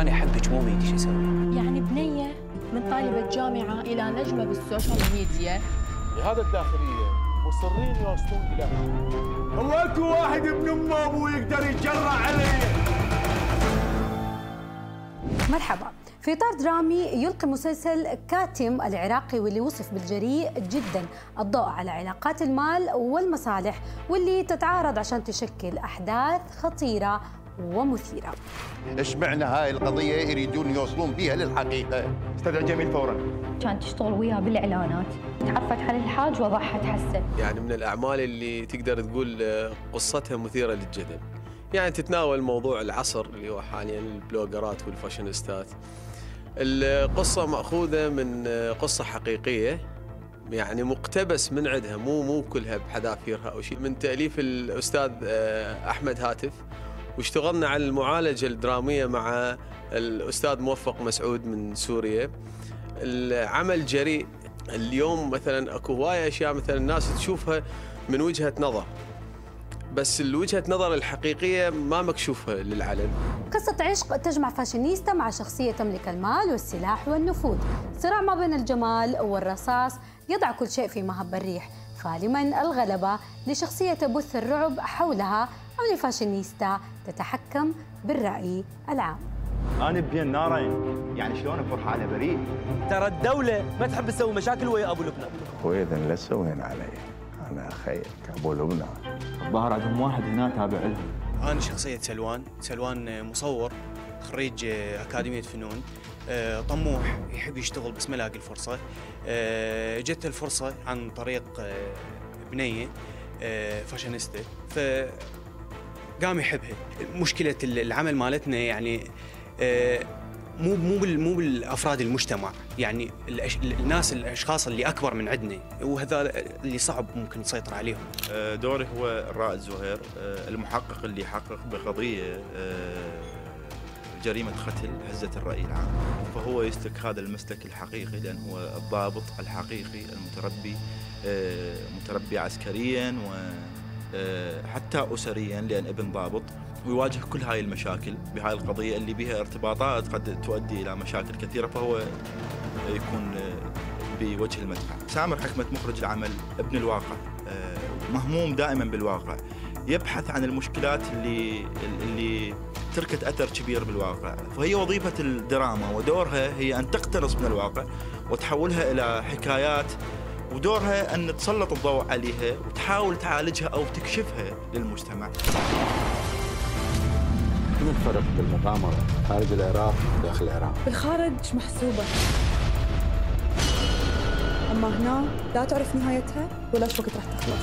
يعني أنا احبك مو بيدي شو أسوي يعني بنية من طالبة جامعة إلى نجمة بال social media. بهذا الداخلية مصرين يوصلون إلى هو أكو واحد من أمه أبوه يقدر يتجرأ علي مرحبا. في إطار درامي يلقي مسلسل كاتم العراقي واللي وصف بالجريء جدا. الضوء على علاقات المال والمصالح واللي تتعارض عشان تشكل أحداث خطيرة ومثيرة. إيش معنى هاي القضية يريدون يوصلون بها للحقيقة؟ استدعي جميل فورا. كانت تشتغل وياه بالإعلانات. تعرفت على الحاج وضحت حسه يعني من الأعمال اللي تقدر تقول آه، قصتها مثيرة للجدل. يعني تتناول موضوع العصر اللي هو حاليا البلوجرات والفاشينيستات. القصة مأخوذة من آه، قصة حقيقية. يعني مقتبس من عندها مو مو كلها بحذافيرها أو شيء. من تأليف الأستاذ آه، أحمد هاتف واشتغلنا على المعالجة الدرامية مع الأستاذ موفق مسعود من سوريا. العمل جريء. اليوم مثلا أكو هواية أشياء مثلا الناس تشوفها من وجهة نظر. بس الوجهة نظر الحقيقية ما مكشوفة للعلن. قصة عشق تجمع فاشينيستا مع شخصية تملك المال والسلاح والنفوذ. صراع ما بين الجمال والرصاص يضع كل شيء في مهب الريح فلمن الغلبة لشخصية تبث الرعب حولها أو لفاشينيستا تتحكم بالرأي العام. أنا بين نارين. يعني شلون أفرح على بريء؟ ترى الدولة ما تحب تسوي مشاكل ويا أبو لبنان. واذا لا سوين علي. أنا خيرك ابو لبنان. الظاهر عندهم واحد هنا تابع لهم. أنا شخصية سلوان. سلوان مصور خريج أكاديمية فنون. آه، طموح يحب يشتغل بس ما لاقي الفرصة. آه، جت الفرصة عن طريق آه، بنية فاشينيستا. ف قام يحبها مشكلة العمل مالتنا يعني آه، مو مو مو بالأفراد المجتمع يعني. الناس الأشخاص اللي أكبر من عندنا وهذا اللي صعب ممكن نسيطر عليهم آه، دوري هو الرائد زهير آه، المحقق اللي يحقق بقضية آه، جريمة قتل هزة الرأي العام فهو يسلك هذا المسلك الحقيقي لأن هو الضابط الحقيقي المتربي متربي عسكريا وحتى أسريا لأن ابن ضابط ويواجه كل هاي المشاكل بهاي القضية اللي بها ارتباطات قد تؤدي إلى مشاكل كثيرة فهو يكون آه، بوجه المدفع. سامر حكمة مخرج العمل ابن الواقع آه، مهموم دائما بالواقع. يبحث عن المشكلات اللي اللي تركت أثر كبير بالواقع. فهي وظيفة الدراما ودورها هي أن تقتنص من الواقع وتحولها إلى حكايات ودورها أن تسلط الضوء عليها وتحاول تعالجها أو تكشفها للمجتمع. شنو الفرق بالمغامره خارج العراق وداخل العراق؟ بالخارج محسوبة. أما هنا لا تعرف نهايتها ولا شو وقت راح تخلص.